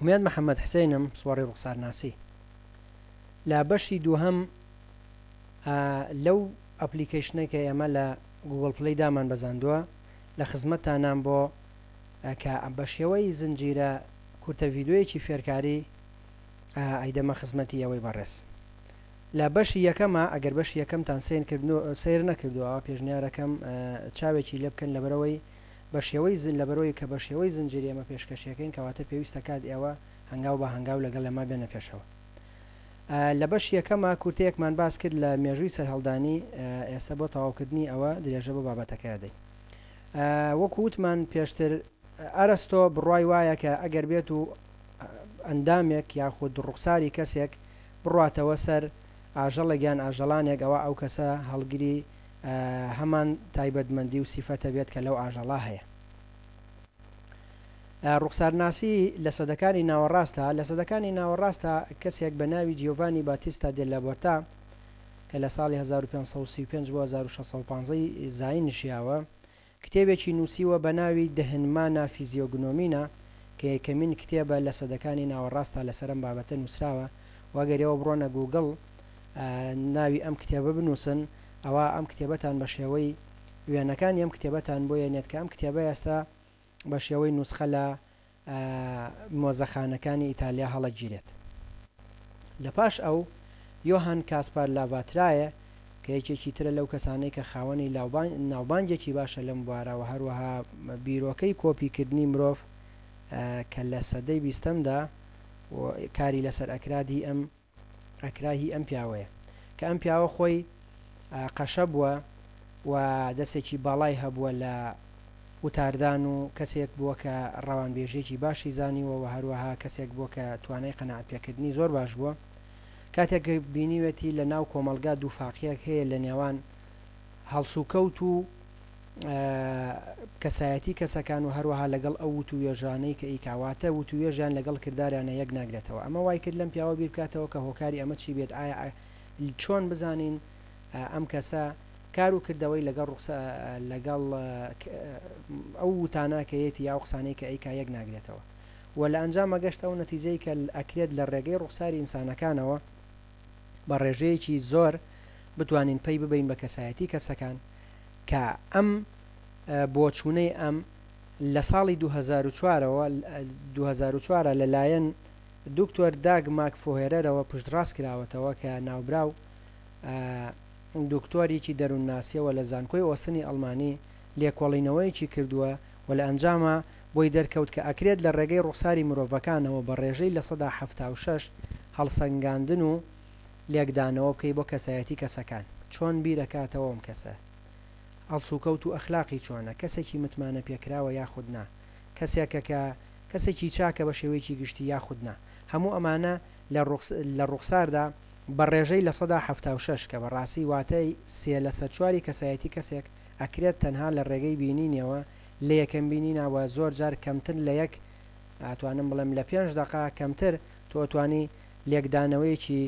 هومێد محەمەد حسینم سواری ڕوخسار ناسی لە بەشی دووهەم لەو ئەپلیکیشنە کە ئێمە لە گوگل پلی دامان بەزاندووە لە خزمەتتانام بۆ کە بە شێوەی زنجیرە کورتە ڤیددیوەیەکی فێرکاری ئایدەمە خزمەتی ئەوەی بەڕێز لە بەشی یەکەمە ئەگەر بەشی یەکەمتان سێن کردن سیر نەکردووە پێشنیارەکەم چاوێکی لێ بکەن لەبەرەوەی بە شێوەی زن لەبەرئەوەی کە بە شێوەی زنجیری ئێمە پێشکەشیەکەین کەواتە پێویستە کات ئێوە هەنگاو بە هەنگاو لەگەڵ ئێمە بێنە پێشەوە لە بەشی یەکەما کورتەیەکمان باس کرد لە مێژووی سەرهەڵدانی ئێستا بۆ تەواوکردنی ئەوە درێژە بە بابەتەکە دەین وەکو وتمان پێشتر ئەرستۆ بڕای وایە کە ئەگەر بێت و ئەندامێک یاخود ڕوخساری کەسێک بڕاتەوە سەر ئاژەڵێک یان ئاژەڵانێک ئەوە ئەو کەسە هەڵگری هەمان تایبەتمەندی و سیفەتە بێت کە لەو ئاژەڵە هەیە. ڕوخسارناسی لە سەدەکانی ناوەڕاستە لە سەدەکانی ناوەڕاستە کەسێک بە ناوی جیۆڤانی باتیستا دێلابۆرتا کە لە ساڵی 1535 بۆ 1615 زاین ژیاوە کتێبێکی نووسیوە بە ناوی دهنمانا فیزیۆگنۆمینا کە یەکەمین کتێبە لە سەدەکانی ناوەڕاستا لەسەر ئەم بابەتە نووسراوە و ئەگەر ئێوە بڕۆنە گووگڵ ناوی ئەم کتێبە بنووسن ئەوا ئەم کتێبەتان بە شێوەی وێنەکانی ئەم کتێبەتان بۆ یەنێت کە ئەم کتێبە ئێستا بە شێوەی نووسخە لە مۆزەخانەکانی ئیتالیا هەڵەگیرێت. لە پاش ئەو، یۆهان کاسپار لاباترایە کە یەکێکی ترە لەو کەسانەی کە خاوەنی ناوبانگێکی باشە لەم بوارە و هەروەها بیرۆکەی کۆپیکردنی مرۆڤ کە لە سەدەی بیستەمدا کاری لەسەر ئەکرا دی ئەم ئەکرا هی ئەم پیاوەیە کە ئەم پیاوە خۆی قەشە بووە و دەستێکی باڵای هەبووە لە وتاردان و کەسێک بووە کە ڕەوانبێژیەکی باشی زانیوە و هەروەها کەسێک بووە کە توانای قەناعەت پێکردنی زۆر باش بووە کاتێک بینیوێتی لە ناو کۆمەڵگا دوو فاقیەک هەیە لە نێوان هەڵسوکەوت و کەسایەتی کەسەکان و هەروەها لەگەڵ ئەو وتووێژانەی کە ئیکا واتە وتووێژیان لەگەڵ کرداریانە یەک ناگرێتەوە ئەمە وای کرد لەم پیاوە بیر بکاتەوە کە هۆکاری ئەمە چی بێت ئایا چۆن بزانین ئەم کەسە کار و کردەوەی لەگەڵ ڕوخسە لەگەڵ ئەو وتانە کە یەتی یا قسانەی کە ئەیکا یەک ناگرێتەوە و لە ئەنجام مەگەشت ئەو نەتیجەی کە ئەکرێت لە ڕێگەی ڕوخساری ئینسانەکانەوە بە ڕێژەیەکی زۆر بتوانین پەی ببەین بە کەسایەتی کەسەکان کە ئەم بۆچوونەی ئەم لە ساڵی 2004ەوە 2004 لەلایەن دکتۆر داگ ماک فۆهێرەرەوە پشتڕاست کراوەتەوە کە ناوبراو دکتۆریی دەروونناسیەوە لە زانکۆی ئۆستنی ئەڵمانی لێکۆڵینەوەیەکی کردووە و لە ئەنجاما بۆی دەرکەوت کە ئەکرێت لە ڕێگەی ڕوخساری مرۆڤەکانەوە بە ڕێژەی لە سەدا حەفتا و شەش هەڵسەنگاندن و لێکدانەوە بکەی بۆ کەسایەتی کەسەکان چۆن بیر ئەکاتەوە ئەم کەسە ئەڵسوکەوت و ئەخلاقی چۆنە کەسێکی متمانە پێکراوە یاخود نا کەسێکە کە کەسێکی چاکە بە شێوەیەکی گشتی یاخود نا هەموو ئەمانە لە ڕوخساردا بە ڕێژەی لە سەدا حەفتا و شەش کە بە ڕاستی واتای سێ لە سەر چواری کەسایەتی کەسێک ئەکرێت تەنها لە ڕێگەی بینینیەوە لە یەکەم بینینا وە زۆر جار کەمتر لە یەک ئەتوانم بڵێم لە پێنج دەقە کەمتر تۆ ئەتوانی لێکدانەوەیەکی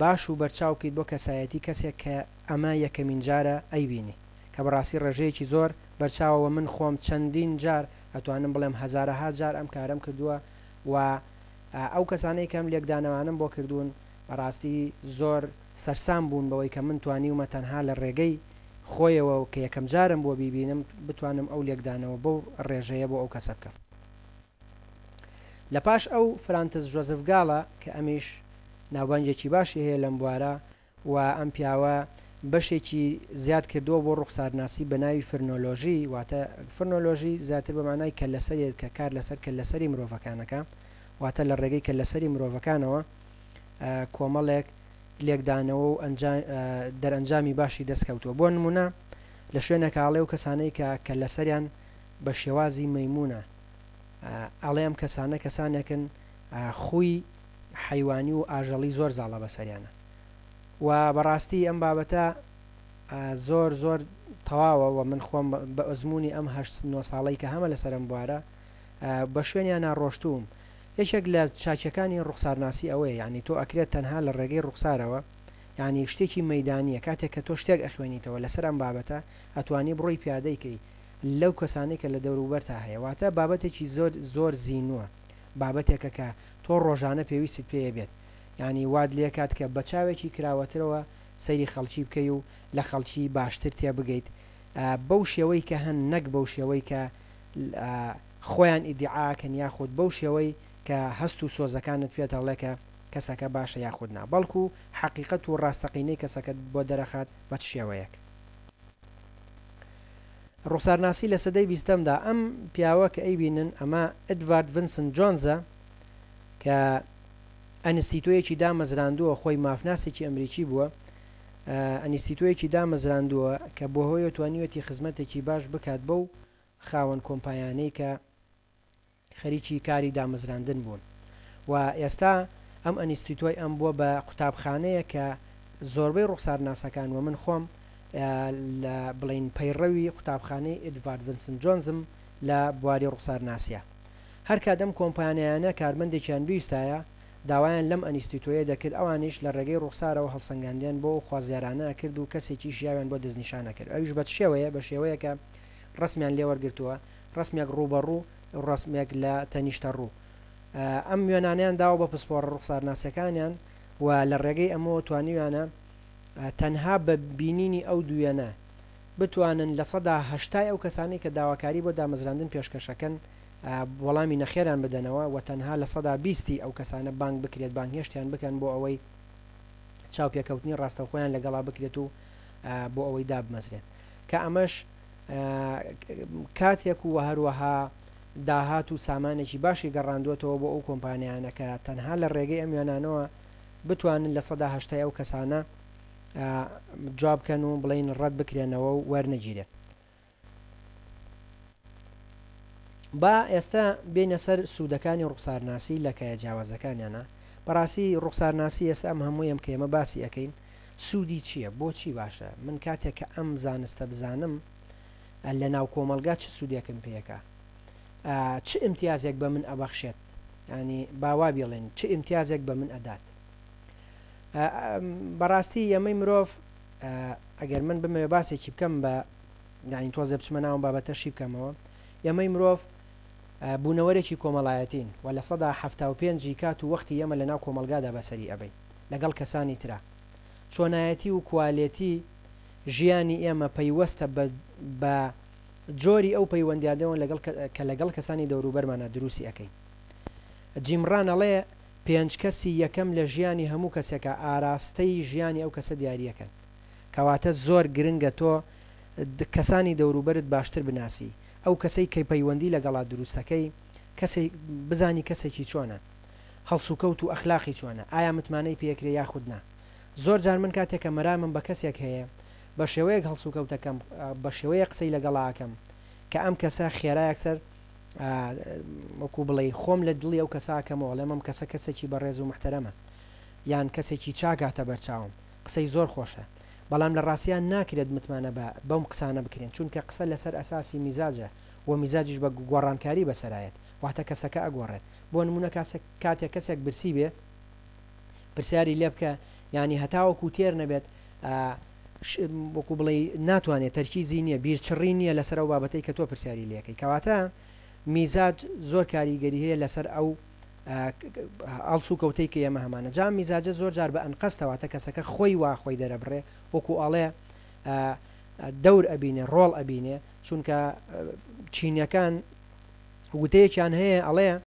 باش و بەرچاو بکەیت بۆ کەسایەتی کەسێک کە ئەمە یەکەمین جارە ئەیبینی کە بەڕاستی ڕێژەیەکی زۆر بەرچاوە وە من خۆم چەندین جار ئەتوانم بڵێم هەزارەها جار ئەم کارەم کردووە وە ئەو کەسانەی کەم لێکدانەوانەم بۆ کردوون بەڕاستی زۆر سەرسام بوون بەوەی کە من توانیومە تەنها لە ڕێگەی خۆیەوە و کە یەکەم جارم بووە بیبینم بتوانم ئەو لێکدانەوە بەو ڕێژەیە بۆ ئەو کەسە بکەم. لە پاش ئەو فرانتز جۆزف گاڵە کە ئەمیش ناوبانگێکی باشی هەیە لەم بوارە و ئەم پیاوە بەشێکی زیاد کردووە بۆ ڕوخسارناسی بە ناوی فرنۆلۆژی واتە فرنۆلۆژی زیاتر بە مانای کەللەسەریێت کە کار لەسەر کەللەسەری مرۆڤەکانەکە واتە لە ڕێگەی کەللەسەری مرۆڤەکانەوە کۆمەڵێک لێکدانەوە و دەرەنجامی باشی دەستکەوتووە بۆ نمونە لە شوێنەکاڵێ و کەسانەی کە کە لەسەریان بە شێوازی مەمونە ئەڵێم کەسانە کەسانێکن خوی حیوانی و ئاژەڵی زۆر زاڵە بەسەریانە و بەڕاستی ئەم بابەتە زۆر زۆر تەواوە و من خۆم بە ئەزمموی ئەم هە نۆ ساڵی کە هەمە لەسەرم بوارە بە شوێنیان ناڕۆشتوم یەکێک لە چاکیەکانی ڕوخسارناسی ئەوەیە یانی تۆ ئەکرێت تەنها لە ڕێگەی ڕوخسارەوە یانی شتێکی مەیدانیە کاتێک کە تۆ شتێک ئەخوێنیتەوە لەسەر ئەم بابەتە ئەتوانی بڕۆی پیادەی کەی لەو کەسانەی کە لە دەوروبەرتا هەیە واتە بابەتێکی زۆر زۆر زینوە بابەتێکە کە تۆ ڕۆژانە پێویستت پێیە بێت یانی وات لێکات کە بە چاوێکی کراوەترەوە سەیری خەڵکی بکەی و لە خەڵکی باشتر تێبگەیت بەو شێوەی کە هەن نەک بەو شێوەی کە خۆیان ئیدیعاکەن یاخود بەو شێوەی کە هەست و سۆزەکانت پێت ئەڵێ کە کەسەکە باشە یاخود نا بەڵکو حەقیقەت و ڕاستەقینەی کەسەکەت بۆ دەرەخات بە چ شێوەیەک ڕوخسارناسی لە سەدەی بیستەمدا ئەم پیاوە کە ئەیبینن ئەمە ئدڤارد ڤنسن جۆنزە کە ئەنستیتۆیەکی دامەزراندووە خۆی مافناسێکی ئەمریکی بووە ئەنیستیتۆیەکی دامەزراندووە کە بۆ هۆیە توانیوەتی خزمەتێکی باش بکات بەو خاوەن کۆمپایانەی کە خەریکی کاری دامەزراندن بوون و ئێستا ئەم ئەنیستیتۆی ئەم بووە بە قوتابخانەیەک کە زۆربەی ڕوخسارناسەکان و من خۆم لە بڵین پەیڕەوی قوتابخانەی ئیدڤارد ڤنسنت جۆنزم لە بواری ڕوخسارناسیا هەرکات ئەم کۆمپانیانە کارمەندێکیان بیوستایە داوایان لەم ئەنیستیتۆیە دەکرد ئەوانیش لە ڕێگەی ڕوخسارەوە هەڵسەنگاندیان بۆ و خوازیارانە ئەکرد و کەسێکی شیاویان بۆ دەستنیشان ئەکرد ئەویش بەچ شێوەیە بە شێوەیەکە ڕەسمیان لێ وەرگرتووە، ڕەسمێک ڕووبەڕوو و ڕەسمێک لە تەنیشتەڕوو. ئەم وێنانەیان داوە بە پسپۆڕە ڕوخسارناسییەکانیان و لە ڕێگەی ئەمەوە توانیویانە تەنها بە بینینی ئەو دوو وێنە بتوانن لە سەدا هەشتای ئەو کەسانەی کە داواکاری بۆ دامەزراندن پێشکەشەکەن وەڵامی نەخێریان بدەنەوە و تەنها لە سەدا بیستی ئەو کەسانە بانگ بکرێت بانگهێشتیان بکەن بۆ ئەوەی چاوپێکەوتنی ڕاستەوخۆیان لەگەڵا بکرێت و بۆ ئەوەی دابمەزرێن. کە ئەمەش کاتێک و هەروەها داهات و سامانێکی باشی گەڕاندووەتەوە بۆ ئەو کۆمپانیایانە کە تەنها لە ڕێگەی ئەم وێنانەوە بتوانن لە سەدا هەشتای ئەو کەسانە جواب بکەن و بڵین ڕەت بکرێنەوە و وەرنەگیرێن. با ئێستا بێنە سەر سوودەکانی ڕوخسارناسی لە کایە جیاوازەکانیانە بەڕاستی ڕوخسارناسی ئێستا ئەم هەموویم کە ئێمە باسی ئەەکەین سودی چیە؟ بۆچی باشە؟ من کاتێک کە ئەم زانستە بزانم ئە لە ناو کۆمەڵگا چ سودێکم پێکە؟ ئە چ ئیمتیازێک بە من ئەبەخشێت؟ یانی با وا بیڵێین چ ئیمتیازێک بە من ئەدات؟ ئە بەڕاستی ئەمەی مرۆڤ ئە ئەگەر من بمەوێ باسێکی بکەم بە یانی تۆزێ بچمە ناوم بابەتە شی بکەمەوە ئەمەی مرۆڤ بوونەوەرێکی کۆمەڵایەتین و لە سەدا حەفتا و پێنجی کات و وەختی ئێمە لە ناو کۆمەڵگادا بەسەری ئەبەین لەگەڵ کەسانی ترا. چۆنایەتی و کوالێتی ژیانی ئێمە پەیوەستە بە جۆری ئەو پەیوەندیادەوەن لەگەڵ کە لەگەڵ کەسانی دەوروبەرمانا دروستی ئەکەین. جیم ڕان ئەڵێ پێنج کەسی یەکەم لە ژیانی هەموو کەسێکا ئاراستەی ژیانی ئەو کەسە دیاریەکەن. کەواتە زۆر گرنگە تۆ کەسانی دەوروبەرت باشتر بناسی. ئەو کەسەی کە پەیوەندی لەگەڵا دروستەکەی کەسێ بزانی کەسێکی چۆنە. هەڵسوکەوت و ئەخلاقی چۆنە ئایا متمانەی پێکرێ یاخود نا زۆر جار من کاتێک کە مەرامم بە کەسێک هەیە بە شێوەیەک هەڵسوکەوتەکەم بە شێوەیەک قسەی لەگەڵا ئەکەم کە ئەم کەسە خێرا یەکسەر وەکو بڵێی خۆم لە دڵی ئەو کەسە ئەکەمەوە ئەڵێم ئەم کەسە کەسێکی بەڕێز و محتەرەمە یان کەسێکی چاک هاتە بەرچاوم قسەی زۆر خۆشە بەڵام لە ڕاستیا ناکرێت متمانە بە بەم قسانە بکرێن چونکە قسە لەسەر ئەساسی میزاجە و میزاجیش بە گۆڕانکاری بەسەرایەت واتە کەسەکە ئەگۆڕێت بۆ نمونە کاتێک کەسێک برسی بێ پرسیاری لێ بکە یعنی هەتاوەکو تێر نەبێت وەکو بڵێ ناتوانێت تەرکیزی نییە بیرچڕی نییە لەسەر ئەو بابەتەی کە تۆ پرسیاری لەکەی کەواتە میزاج زۆر کاریگەری هەیە لەسەر ئەو ئاڵس و کەوتەی کە ئێمە هەمانە جا میزاجە زۆر جار بە ئەنقەستەواتە کەسەکە خۆی واخۆی دەرەبڕێ وەکو ئاڵێ دەور ئەبینێ ڕۆڵ ئەبینێ چونکە چینیەکان وتەیەکیان هەیە ئەڵێ